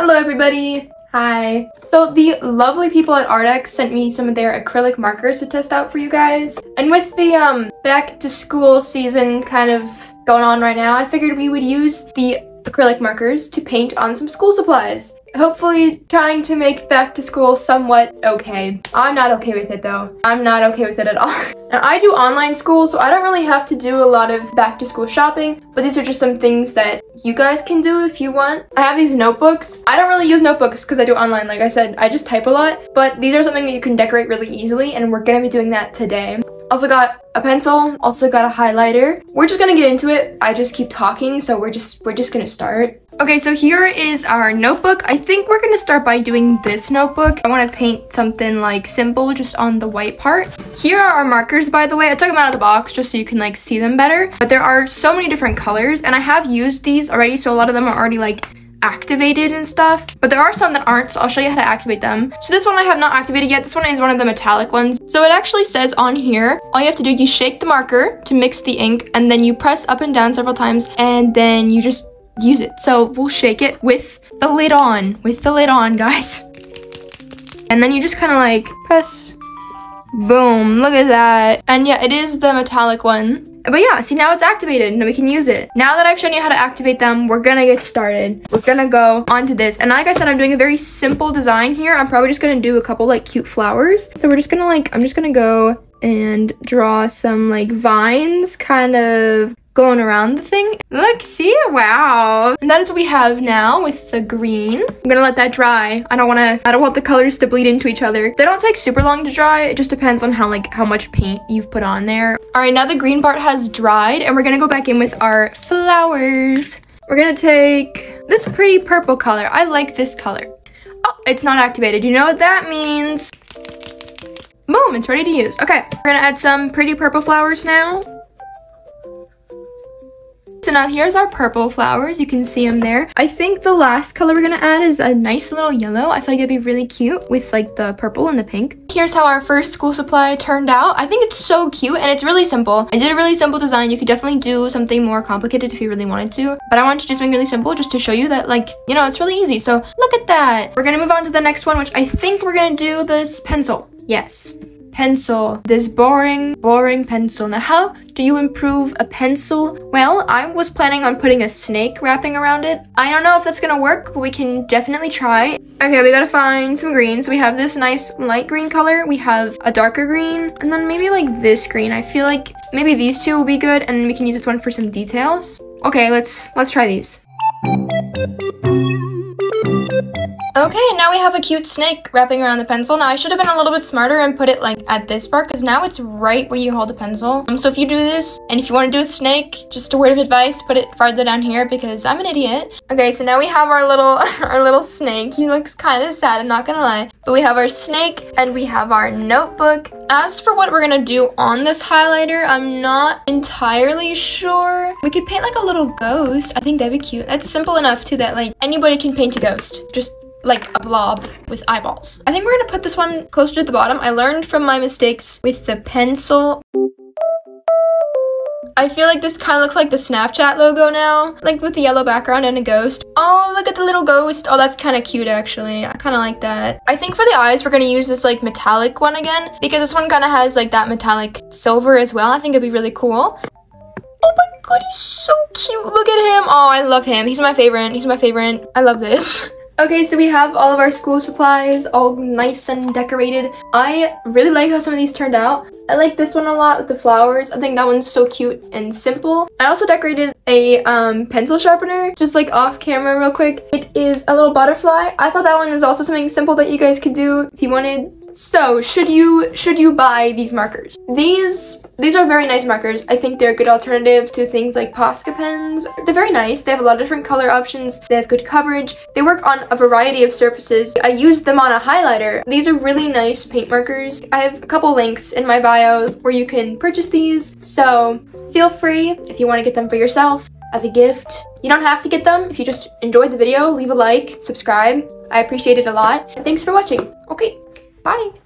Hello everybody! Hi. So the lovely people at Arrtx sent me some of their acrylic markers to test out for you guys. And with the um, back to school season kind of going on right now, I figured we would use the acrylic markers to paint on some school supplies. Hopefully trying to make back to school somewhat okay. I'm not okay with it though. I'm not okay with it at all. now I do online school so I don't really have to do a lot of back to school shopping but these are just some things that you guys can do if you want. I have these notebooks. I don't really use notebooks because I do online like I said I just type a lot but these are something that you can decorate really easily and we're gonna be doing that today. Also got a pencil, also got a highlighter. We're just gonna get into it. I just keep talking, so we're just we're just gonna start. Okay, so here is our notebook. I think we're gonna start by doing this notebook. I wanna paint something like simple just on the white part. Here are our markers, by the way. I took them out of the box just so you can like see them better. But there are so many different colors and I have used these already, so a lot of them are already like activated and stuff but there are some that aren't so I'll show you how to activate them. So this one I have not activated yet. This one is one of the metallic ones. So it actually says on here all you have to do you shake the marker to mix the ink and then you press up and down several times and then you just use it. So we'll shake it with the lid on with the lid on guys. And then you just kind of like press boom look at that and yeah it is the metallic one but yeah, see now it's activated and we can use it. Now that I've shown you how to activate them, we're gonna get started. We're gonna go onto this. And like I said, I'm doing a very simple design here. I'm probably just gonna do a couple like cute flowers. So we're just gonna like, I'm just gonna go and draw some like vines kind of going around the thing. Look, see? Wow. And that is what we have now with the green. I'm gonna let that dry. I don't wanna, I don't want the colors to bleed into each other. They don't take super long to dry. It just depends on how like, how much paint you've put on there. All right, now the green part has dried and we're gonna go back in with our flowers. We're gonna take this pretty purple color. I like this color. Oh, it's not activated. You know what that means? Boom, it's ready to use. Okay, we're gonna add some pretty purple flowers now. So now here's our purple flowers. You can see them there. I think the last color we're gonna add is a nice little yellow. I feel like it'd be really cute with like the purple and the pink. Here's how our first school supply turned out. I think it's so cute and it's really simple. I did a really simple design. You could definitely do something more complicated if you really wanted to. But I wanted to do something really simple just to show you that like, you know, it's really easy. So look at that. We're gonna move on to the next one, which I think we're gonna do this pencil. Yes pencil. This boring, boring pencil. Now, how do you improve a pencil? Well, I was planning on putting a snake wrapping around it. I don't know if that's gonna work, but we can definitely try. Okay, we gotta find some green. So we have this nice light green color. We have a darker green, and then maybe like this green. I feel like maybe these two will be good, and we can use this one for some details. Okay, let's let's try these. Okay, now we have a cute snake wrapping around the pencil. Now I should have been a little bit smarter and put it like at this part because now it's right where you hold the pencil. Um, so if you do this and if you want to do a snake, just a word of advice, put it farther down here because I'm an idiot. Okay, so now we have our little our little snake. He looks kind of sad, I'm not gonna lie. But we have our snake and we have our notebook. As for what we're gonna do on this highlighter, I'm not entirely sure. We could paint like a little ghost. I think that'd be cute. That's simple enough too that like anybody can paint a ghost. Just like a blob with eyeballs. I think we're gonna put this one closer to the bottom. I learned from my mistakes with the pencil. I feel like this kind of looks like the Snapchat logo now, like with the yellow background and a ghost. Oh, look at the little ghost. Oh, that's kind of cute actually. I kind of like that. I think for the eyes, we're gonna use this like metallic one again because this one kind of has like that metallic silver as well. I think it'd be really cool. Oh my god, he's so cute. Look at him. Oh, I love him. He's my favorite. He's my favorite. I love this. Okay, so we have all of our school supplies all nice and decorated. I really like how some of these turned out. I like this one a lot with the flowers. I think that one's so cute and simple. I also decorated a um, pencil sharpener, just like off camera real quick. It is a little butterfly. I thought that one was also something simple that you guys could do if you wanted so, should you should you buy these markers? These these are very nice markers. I think they're a good alternative to things like Posca pens. They're very nice. They have a lot of different color options. They have good coverage. They work on a variety of surfaces. I used them on a highlighter. These are really nice paint markers. I have a couple links in my bio where you can purchase these. So, feel free if you want to get them for yourself as a gift. You don't have to get them. If you just enjoyed the video, leave a like, subscribe. I appreciate it a lot. Thanks for watching. Okay. Bye!